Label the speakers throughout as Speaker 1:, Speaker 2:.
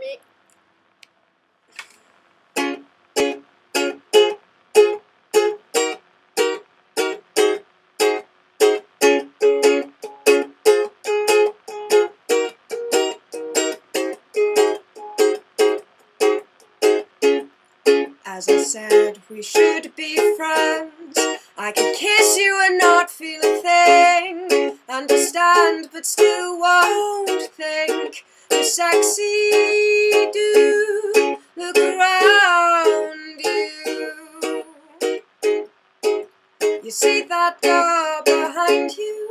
Speaker 1: Me. As I said, we should be friends. I could kiss you and not feel a thing. Understand, but still won't think. You're sexy, look around you. You see that door behind you?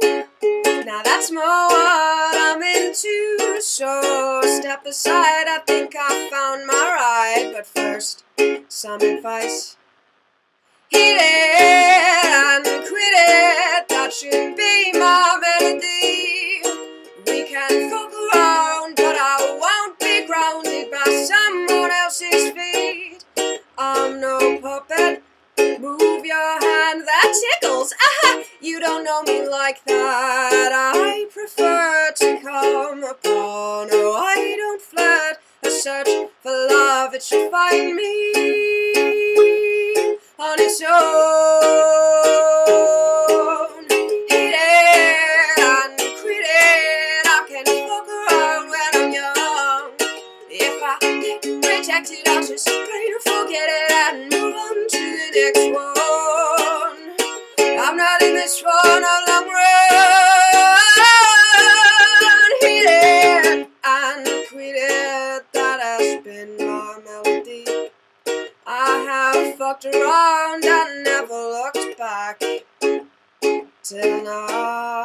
Speaker 1: Now that's more what I'm into. So step aside, I think I found my ride. But first, some advice. Hit no puppet. Move your hand, that tickles. Aha! You don't know me like that. I prefer to come upon. Oh, I don't flirt. A search for love, it should find me on its own. Hit it and quit it. I can fuck around when I'm young. If I get rejected, I'll just pray to forget it and move next one. I'm not in this for no long run. Hit and quit it. That has been my melody. I have fucked around and never looked back till now.